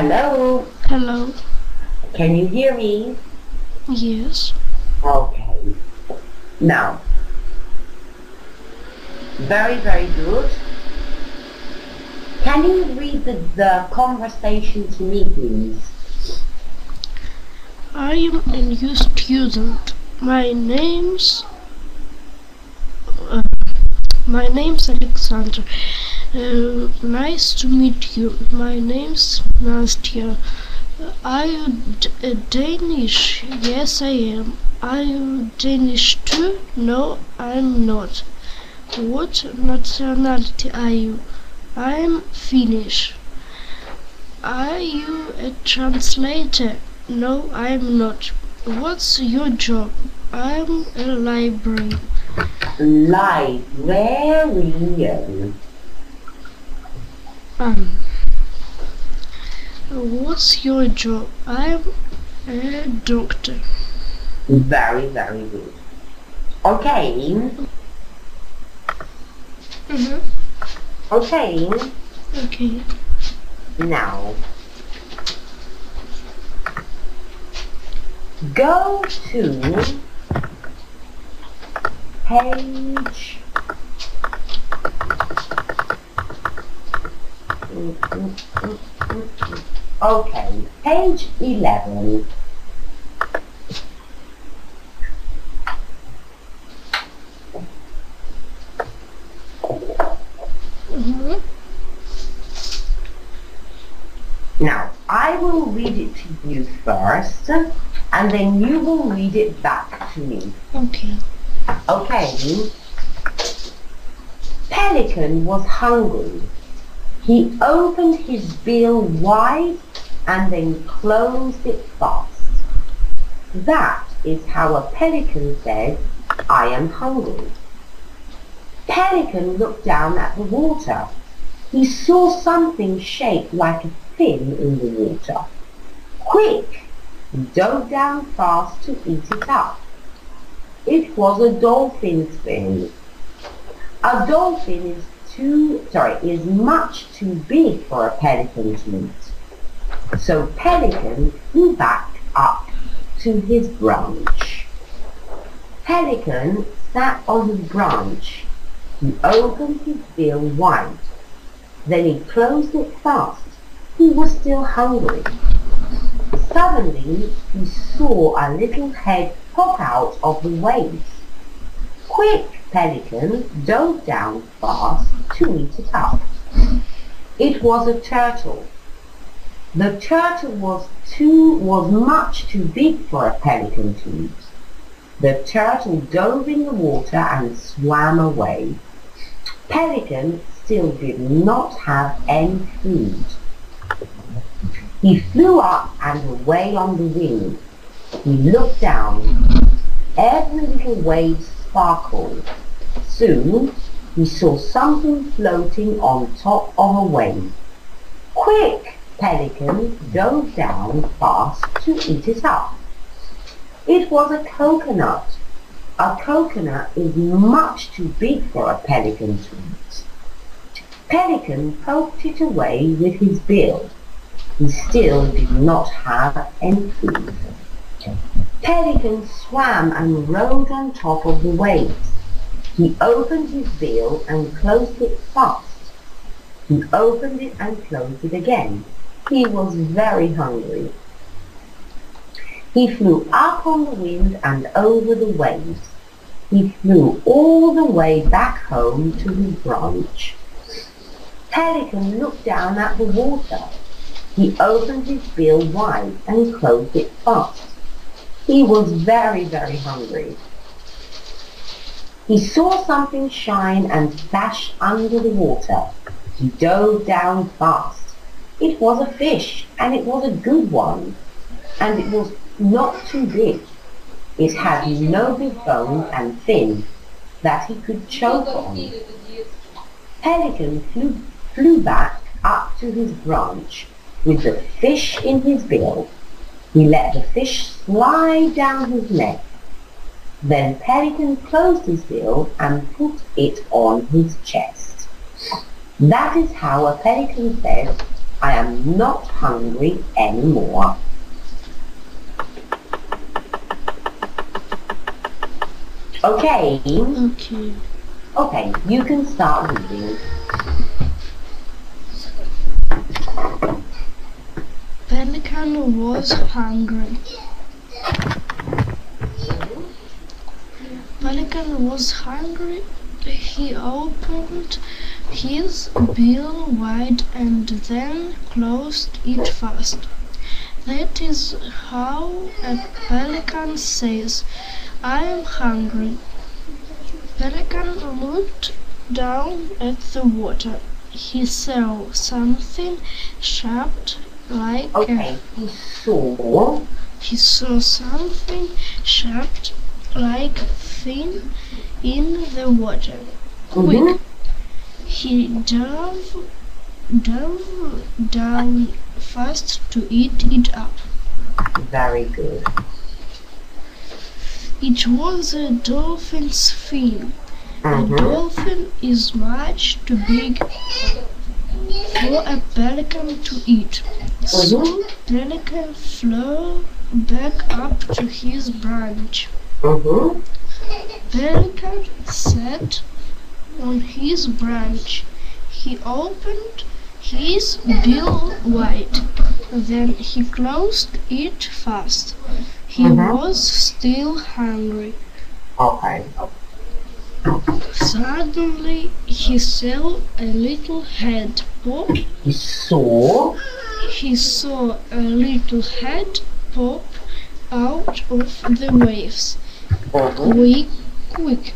Hello, Hello. can you hear me? Yes. Okay. Now, very, very good. Can you read the, the conversation to me, please? I am a new student. My name's uh, my name's Alexander. Uh, nice to meet you. My name's Nastya. Are you uh, Danish? Yes, I am. Are you Danish too? No, I'm not. What nationality are you? I'm Finnish. Are you a translator? No, I'm not. What's your job? I'm a librarian. Librarian. Um, what's your job? I'm a doctor. Very, very good. Okay, Mm-hmm. okay. Okay. Now, go to page. Okay, page 11. Mm-hmm. Now, I will read it to you first, and then you will read it back to me. Okay. Okay. Pelican was hungry. He opened his bill wide and then closed it fast. That is how a pelican says, I am hungry. Pelican looked down at the water. He saw something shaped like a fin in the water. Quick! He dove down fast to eat it up. It was a dolphin's fin. A dolphin is too, sorry, is much too big for a pelican to eat. So Pelican flew back up to his branch. Pelican sat on his branch. He opened his bill wide. Then he closed it fast. He was still hungry. Suddenly he saw a little head pop out of the waves. Quick, Pelican dove down fast eat it up. It was a turtle. The turtle was too was much too big for a pelican to eat. The turtle dove in the water and swam away. Pelican still did not have any food. He flew up and away on the wind. He looked down. Every little wave sparkled. Soon he saw something floating on top of a wave. Quick! Pelican dove down fast to eat it up. It was a coconut. A coconut is much too big for a pelican to eat. Pelican poked it away with his bill. He still did not have any food. Pelican swam and rode on top of the waves. He opened his bill and closed it fast. He opened it and closed it again. He was very hungry. He flew up on the wind and over the waves. He flew all the way back home to his branch. Pelican looked down at the water. He opened his bill wide and closed it fast. He was very, very hungry. He saw something shine and flash under the water. He dove down fast. It was a fish, and it was a good one, and it was not too big. It had no big bones and fin that he could choke on. Pelican flew, flew back up to his branch with the fish in his bill. He let the fish slide down his neck. Then Pelican closed his bill and put it on his chest. That is how a pelican says, I am not hungry anymore. Okay, Okay. okay, you can start reading. Pelican was hungry. Pelican was hungry. He opened his bill wide and then closed it fast. That is how a pelican says, I am hungry. Pelican looked down at the water. He saw something sharp like a Okay, he saw. he saw something sharp like fin in the water. Quick, Mhm. he dove, dove down fast to eat it up. Very good. It was a dolphin's fin. A Mhm. dolphin is much too big for a pelican to eat. So pelican flew back up to his branch. Mhm. Pelican sat on his branch. He opened his bill wide. Then he closed it fast. He Mhm. was still hungry. Okay. Suddenly he saw a little head pop. He saw. He saw a little head pop out of the waves. Mhm. Quick, quick.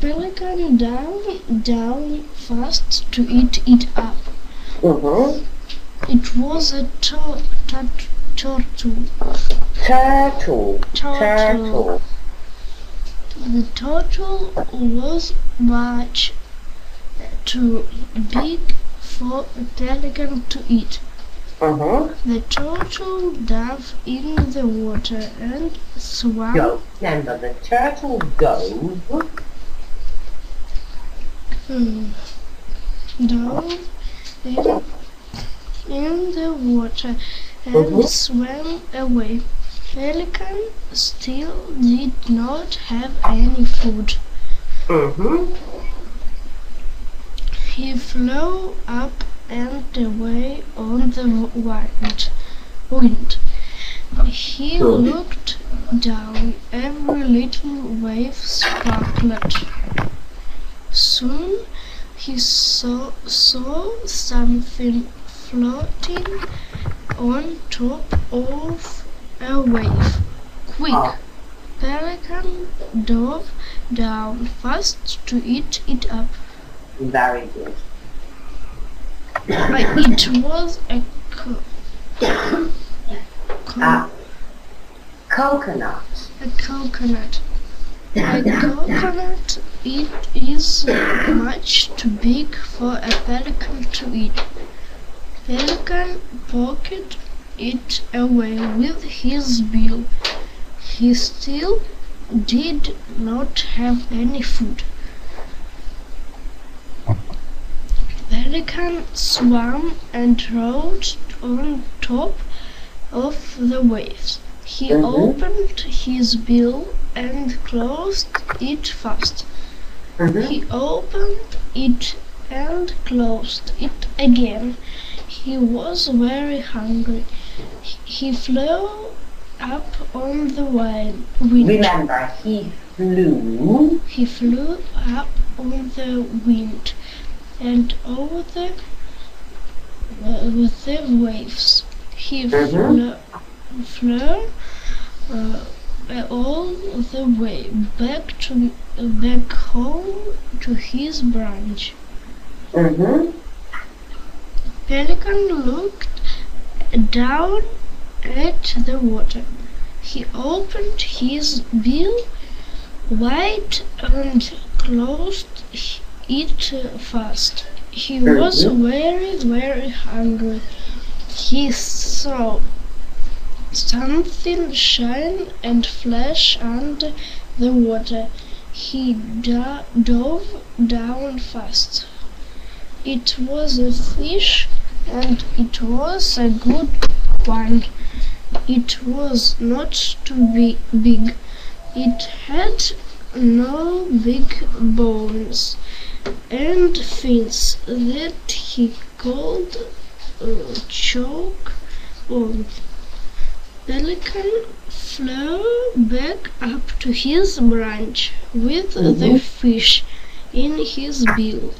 Pelican down, down fast to eat it up. Mhm. It was a tur- tur- turtle. Turtle. Turtle. Turtle. The turtle was much too big for a pelican to eat. Mhm. The turtle dove in the water and swam. Go. Remember, the turtle dove. Hmm. down in, in the water and Mhm. swam away. Pelican still did not have any food. Mhm. He flew up and away on the wind. wind. He looked down. Every little wave sparkled. Soon he saw, saw something floating on top of a wave. Quick! Ah. Pelican dove down fast to eat it up. Very good. But it was a co- co- Ah. Coconut. a coconut. A coconut it is much too big for a pelican to eat. Pelican poked it away with his bill. He still did not have any food. The pelican swam and rode on top of the waves. He Mhm. opened his bill and closed it fast. Mhm. He opened it and closed it again. He was very hungry. He- flew up on the wind. wind. Remember, he flew. He flew up on the wind and over the uh, with the waves. He flew, flew uh, all the way back to uh, back home to his branch. Mhm. Pelican looked down at the water. He opened his bill wide and closed it fast. He was very, very hungry. He saw something shine and flash under the water. He do- dove down fast. It was a fish and it was a good one. It was not too be big. It had no big bones and fins that he could uh, choke on. Pelican flew back up to his branch with the Mhm. fish in his bill.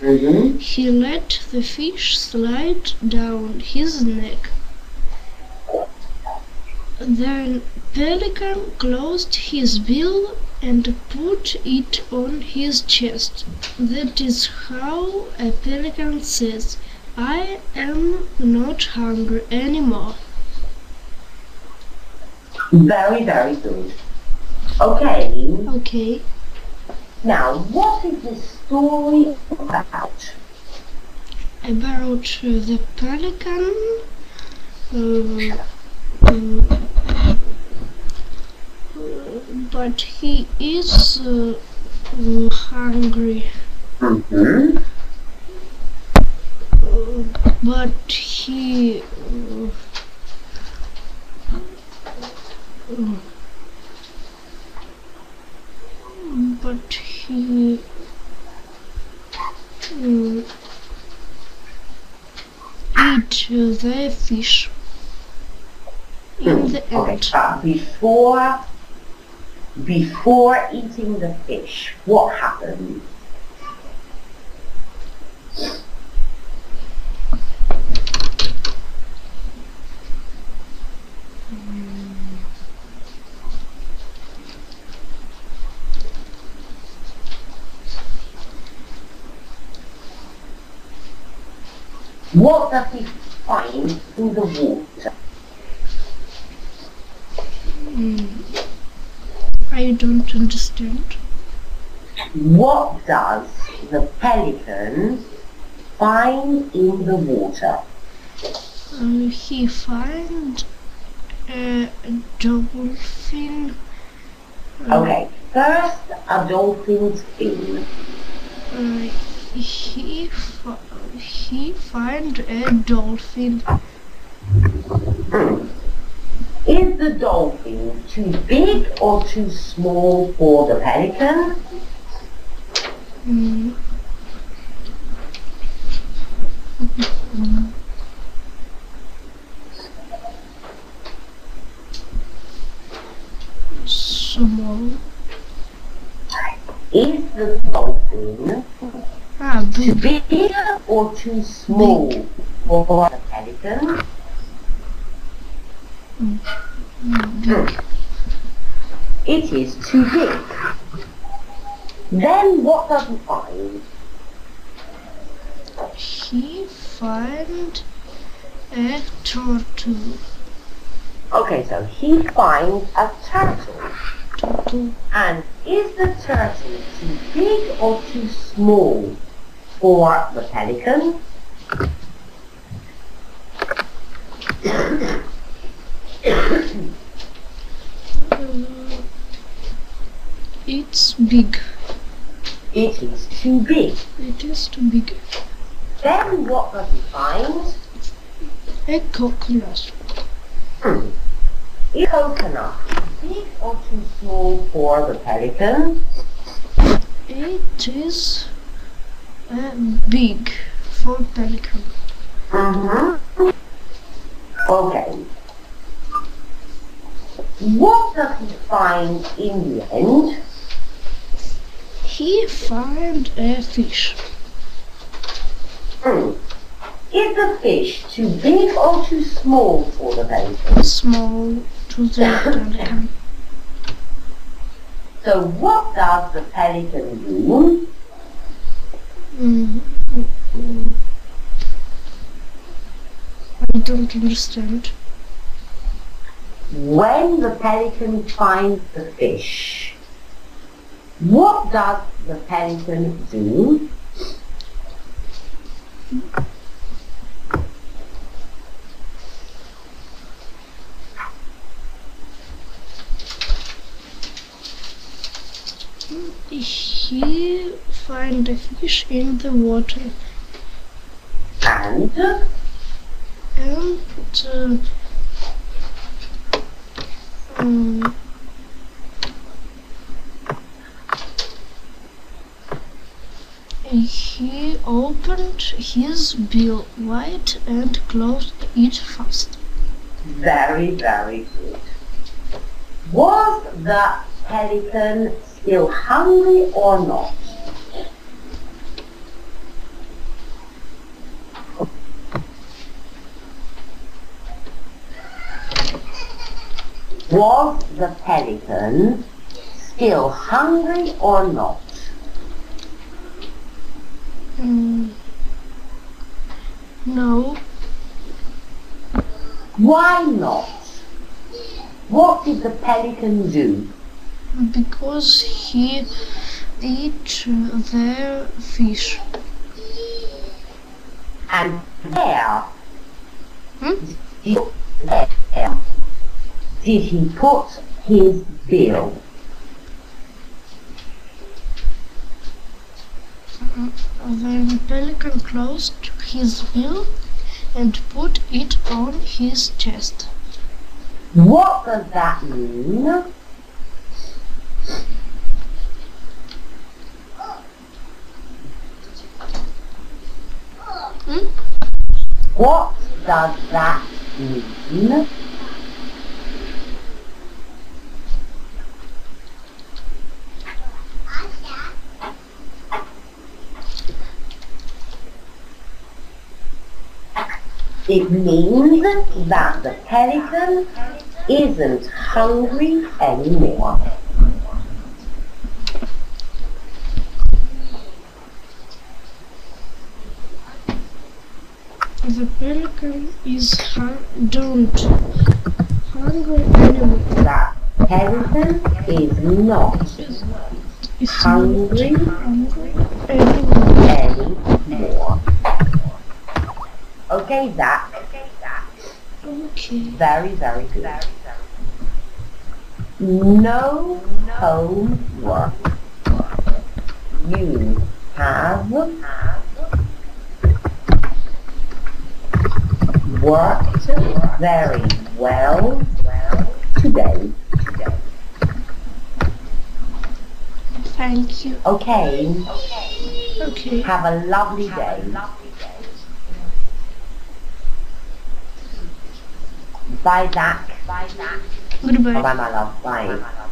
Mm-hmm. He let the fish slide down his neck. Then Pelican closed his bill and put it on his chest. That is how a pelican says, I am not hungry anymore. Very, very good. Okay, Okay, now what is this story about? about uh, the pelican. Uh, uh, but he is uh, hungry. Mm-hmm. Uh, but he. Uh, but he. Uh, eat the fish in the Okay, end. but before, before eating the fish, what happened? What does he find in the water? Mm. I don't understand. What does the pelican find in the water? Uh, he find a dolphin. Uh, Okay, first a dolphin's fin. Uh, he he find a dolphin. Hmm. Is the dolphin too big or too small for the pelican? Mm. Small. Is the dolphin Ah, too big. big or too small for the pelican? It is too big. Then what does he find? He find a turtle. Okay, so he finds a turtle. Turtle. And is the turtle too big or too small for the pelican? it's big. It is too big. It is too big. Then what does he find? A coconut. Hmm. Is coconut big or too small for the pelican? It is uh, big for pelican. Mm-hmm. Okay. What does he find in the end? He find a fish. Hmm. Is the fish too big or too small for the pelican? Small to the. So what does the pelican do? Mm, mm, mm. I don't understand. When the pelican finds the fish, what does the pelican do? He find a fish in the water. And and uh, um, he opened his bill wide and closed it fast. very, very good. Was the pelican still hungry or not? Was the pelican still hungry or not? Mm, no, Why not? What did the pelican do? because he ate their fish. And where? Hmm? Did, where did he put his bill? Then Pelican closed his bill and put it on his chest. What does that mean? Hmm? What does that mean? It means that the pelican isn't hungry anymore. The pelican is hun- don't hungry anymore. That pelican is not Is, is hungry hungry anymore. Okay, Zach. Okay. Very, very good. No homework. You have worked very well today. Thank you. Okay, Okay. have a lovely day. Bye, Zach. Bye, Zach. Goodbye. Bye, my love. Bye.